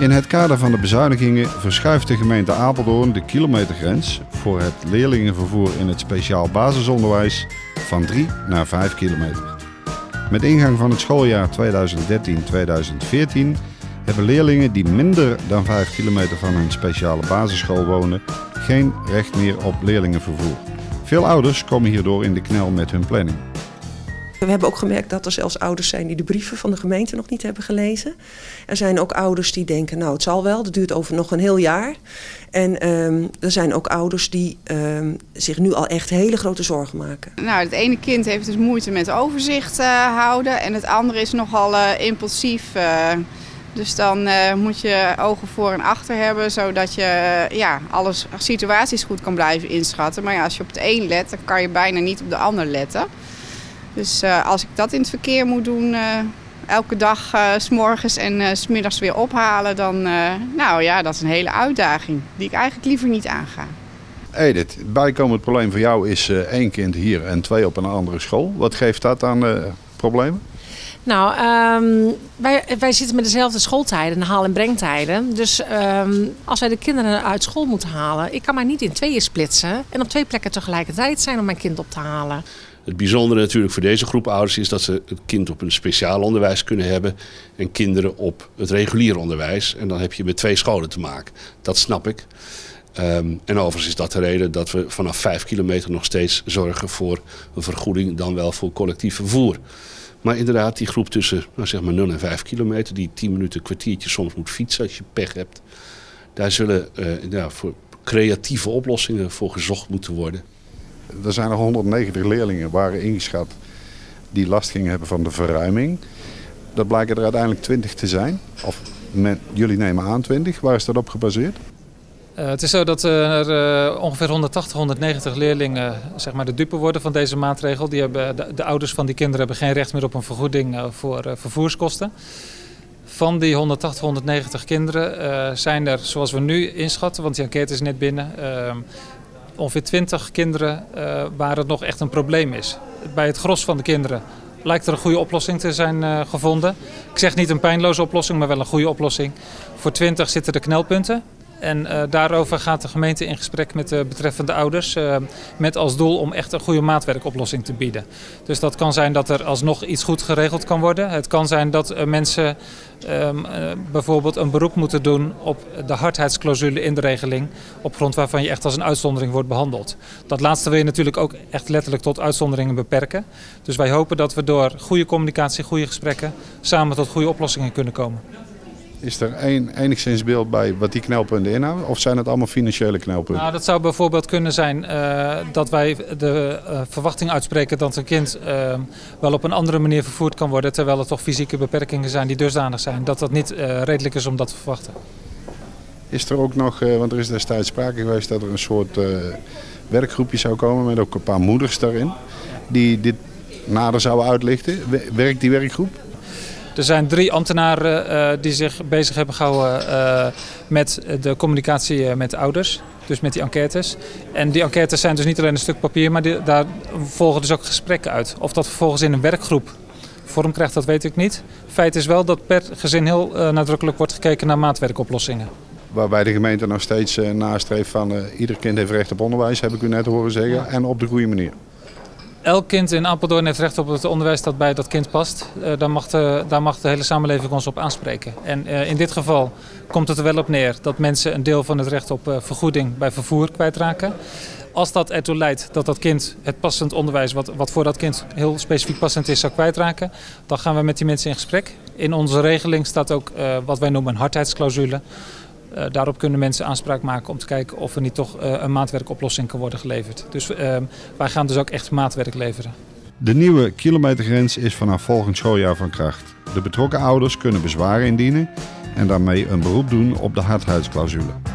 In het kader van de bezuinigingen verschuift de gemeente Apeldoorn de kilometergrens voor het leerlingenvervoer in het speciaal basisonderwijs van 3 naar 5 kilometer. Met ingang van het schooljaar 2013-2014 hebben leerlingen die minder dan 5 kilometer van hun speciale basisschool wonen geen recht meer op leerlingenvervoer. Veel ouders komen hierdoor in de knel met hun planning. We hebben ook gemerkt dat er zelfs ouders zijn die de brieven van de gemeente nog niet hebben gelezen. Er zijn ook ouders die denken, nou het zal wel, dat duurt over nog een heel jaar. En um, er zijn ook ouders die um, zich nu al echt hele grote zorgen maken. Nou, het ene kind heeft dus moeite met overzicht uh, houden en het andere is nogal uh, impulsief. Uh, dus dan moet je ogen voor en achter hebben, zodat je ja, alles, situaties goed kan blijven inschatten. Maar ja, als je op het een let, dan kan je bijna niet op de ander letten. Dus uh, als ik dat in het verkeer moet doen, elke dag s morgens en s middags weer ophalen, dan nou ja, dat is een hele uitdaging die ik eigenlijk liever niet aanga. Edith, het bijkomend probleem voor jou is één kind hier en twee op een andere school. Wat geeft dat aan problemen? Nou, um, wij, wij zitten met dezelfde schooltijden, haal- en brengtijden. Dus um, als wij de kinderen uit school moeten halen, ik kan maar niet in tweeën splitsen en op twee plekken tegelijkertijd zijn om mijn kind op te halen. Het bijzondere natuurlijk voor deze groep ouders is dat ze het kind op een speciaal onderwijs kunnen hebben en kinderen op het regulier onderwijs. En dan heb je met twee scholen te maken. Dat snap ik. Um, en overigens is dat de reden dat we vanaf 5 kilometer nog steeds zorgen voor een vergoeding, dan wel voor collectief vervoer. Maar inderdaad, die groep tussen nou zeg maar 0 en 5 kilometer, die 10 minuten, kwartiertje soms moet fietsen als je pech hebt. Daar zullen ja, voor creatieve oplossingen voor gezocht moeten worden. Er zijn er 190 leerlingen, waren ingeschat, die last gingen hebben van de verruiming. Dat blijken er uiteindelijk 20 te zijn. Of men, jullie nemen aan 20. Waar is dat op gebaseerd? Uh, het is zo dat er uh, ongeveer 180, 190 leerlingen zeg maar, de dupe worden van deze maatregel. Die hebben, de, de, ouders van die kinderen hebben geen recht meer op een vergoeding voor vervoerskosten. Van die 180, 190 kinderen zijn er, zoals we nu inschatten, want die enquête is net binnen, ongeveer 20 kinderen waar het nog echt een probleem is. Bij het gros van de kinderen lijkt er een goede oplossing te zijn gevonden. Ik zeg niet een pijnloze oplossing, maar wel een goede oplossing. Voor 20 zitten de knelpunten. En uh, daarover gaat de gemeente in gesprek met de betreffende ouders. Uh, met als doel om echt een goede maatwerkoplossing te bieden. Dus dat kan zijn dat er alsnog iets goed geregeld kan worden. Het kan zijn dat uh, mensen um, bijvoorbeeld een beroep moeten doen op de hardheidsclausule in de regeling. Op grond waarvan je echt als een uitzondering wordt behandeld. Dat laatste wil je natuurlijk ook echt letterlijk tot uitzonderingen beperken. Dus wij hopen dat we door goede communicatie, goede gesprekken samen tot goede oplossingen kunnen komen. Is er een, enigszins beeld bij wat die knelpunten inhouden? Of zijn het allemaal financiële knelpunten? Nou, dat zou bijvoorbeeld kunnen zijn uh, dat wij de uh, verwachting uitspreken dat een kind uh, wel op een andere manier vervoerd kan worden. Terwijl er toch fysieke beperkingen zijn die dusdanig zijn. Dat dat niet redelijk is om dat te verwachten. Is er ook nog, want er is destijds sprake geweest dat er een soort werkgroepje zou komen met ook een paar moeders daarin. Die dit nader zouden uitlichten. Werkt die werkgroep? Er zijn drie ambtenaren uh, die zich bezig hebben gehouden uh, met de communicatie met de ouders. Dus met die enquêtes. En die enquêtes zijn dus niet alleen een stuk papier, maar die, daar volgen dus ook gesprekken uit. Of dat vervolgens in een werkgroep vorm krijgt, dat weet ik niet. Feit is wel dat per gezin heel uh, nadrukkelijk wordt gekeken naar maatwerkoplossingen. Waarbij de gemeente nog steeds nastreeft van ieder kind heeft recht op onderwijs, heb ik u net horen zeggen. Ja. En op de goede manier. Elk kind in Apeldoorn heeft recht op het onderwijs dat bij dat kind past. Uh, daar, mag de, daar mag de hele samenleving ons op aanspreken. En uh, in dit geval komt het er wel op neer dat mensen een deel van het recht op uh, vergoeding bij vervoer kwijtraken. Als dat ertoe leidt dat dat kind het passend onderwijs, wat, wat voor dat kind heel specifiek passend is, zou kwijtraken, dan gaan we met die mensen in gesprek. In onze regeling staat ook wat wij noemen een hardheidsclausule. Uh, daarop kunnen mensen aanspraak maken om te kijken of er niet toch uh, een maatwerkoplossing kan worden geleverd. Dus uh, wij gaan dus ook echt maatwerk leveren. De nieuwe kilometergrens is vanaf volgend schooljaar van kracht. De betrokken ouders kunnen bezwaren indienen en daarmee een beroep doen op de hardheidsclausule.